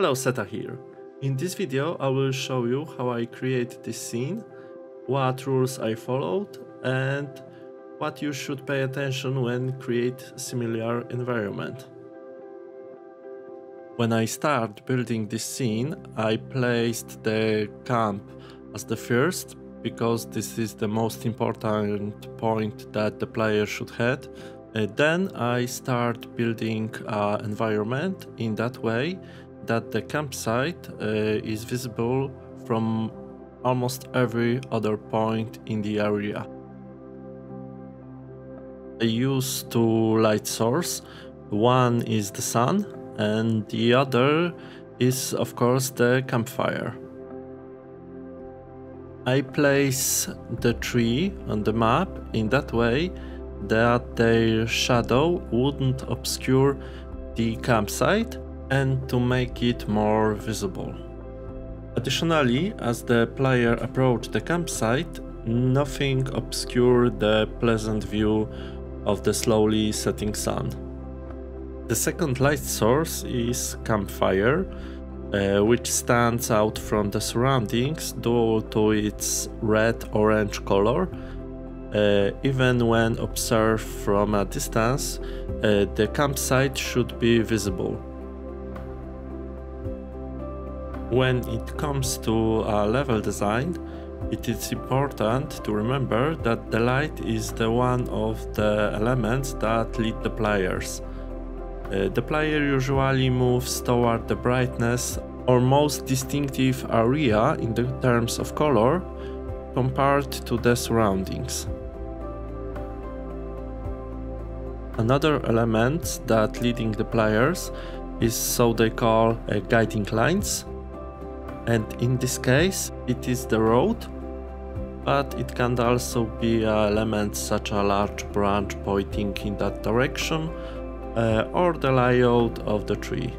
Hello Seta here. In this video I will show you how I create this scene, what rules I followed and what you should pay attention when create similar environment. When I start building this scene, I placed the camp as the first because this is the most important point that the player should have. Uh, then I start building an environment in that way that the campsite uh, is visible from almost every other point in the area. I use two light sources. One is the sun and the other is of course the campfire. I place the tree on the map in that way that their shadow wouldn't obscure the campsite and to make it more visible. Additionally, as the player approached the campsite, nothing obscured the pleasant view of the slowly setting sun. The second light source is campfire, uh, which stands out from the surroundings due to its red-orange color. Uh, even when observed from a distance, uh, the campsite should be visible. When it comes to a level design, it is important to remember that the light is the one of the elements that lead the players. Uh, the player usually moves toward the brightness or most distinctive area in the terms of color compared to the surroundings. Another element that leading the players is so they call uh, guiding lines and in this case it is the road but it can also be elements such a large branch pointing in that direction uh, or the layout of the tree.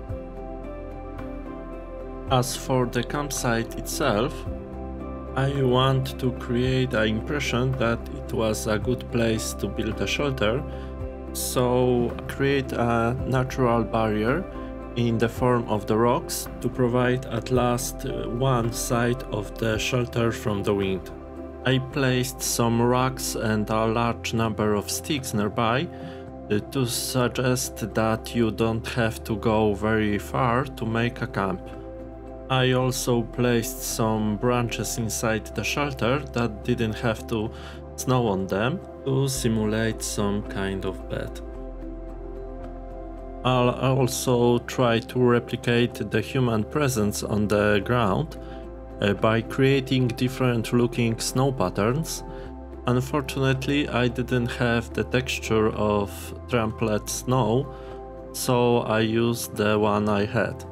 As for the campsite itself, I want to create an impression that it was a good place to build a shelter, so create a natural barrier in the form of the rocks to provide at last uh, one side of the shelter from the wind. I placed some rocks and a large number of sticks nearby uh, to suggest that you don't have to go very far to make a camp. I also placed some branches inside the shelter that didn't have to snow on them to simulate some kind of bed. I'll also try to replicate the human presence on the ground uh, by creating different looking snow patterns. Unfortunately, I didn't have the texture of trampled snow, so I used the one I had.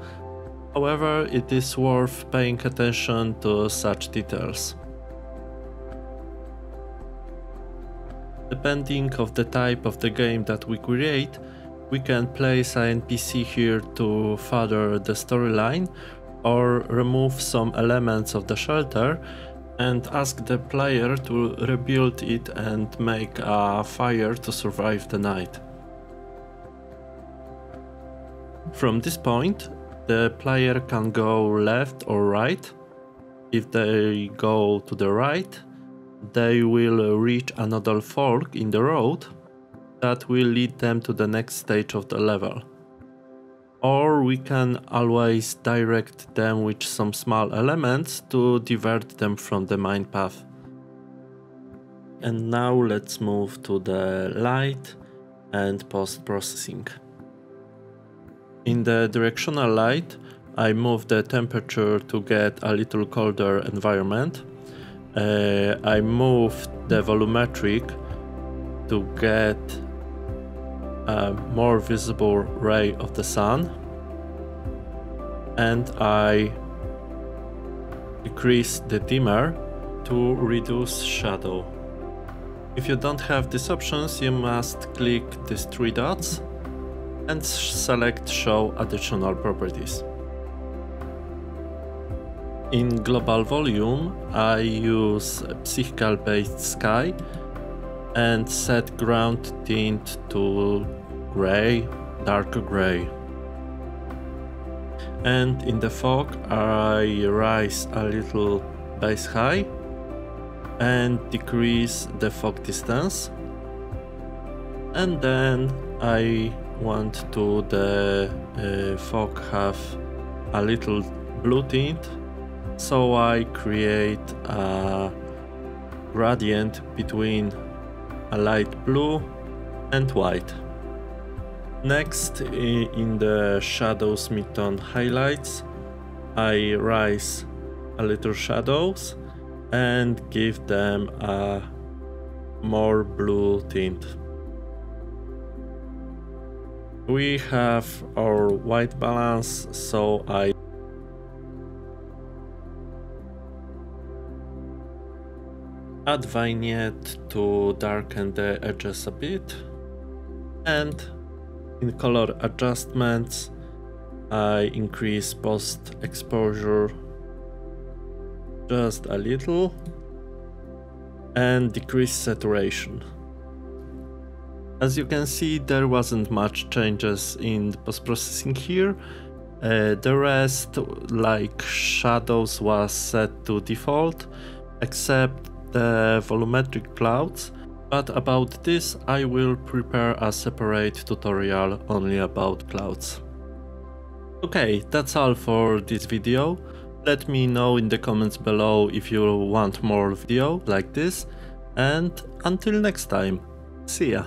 However, it is worth paying attention to such details. Depending of the type of the game that we create, we can place an NPC here to further the storyline or remove some elements of the shelter and ask the player to rebuild it and make a fire to survive the night. From this point, the player can go left or right. If they go to the right, they will reach another fork in the road that will lead them to the next stage of the level. Or we can always direct them with some small elements to divert them from the main path. And now let's move to the light and post-processing. In the directional light, I move the temperature to get a little colder environment. Uh, I move the volumetric to get a more visible ray of the sun and I decrease the dimmer to reduce shadow. If you don't have these options, you must click these three dots and select show additional properties. In global volume, I use physical based sky and set ground tint to gray, dark gray. and in the fog I rise a little base high and decrease the fog distance and then I want to the uh, fog have a little blue tint so I create a gradient between a light blue and white. Next in the shadows midtone highlights I rise a little shadows and give them a more blue tint. We have our white balance so I add vignette to darken the edges a bit and in color adjustments I increase post exposure just a little and decrease saturation. As you can see there wasn't much changes in post-processing here. Uh, the rest like shadows was set to default except the volumetric clouds, but about this I will prepare a separate tutorial only about clouds. Okay, that's all for this video. Let me know in the comments below if you want more video like this, and until next time, see ya!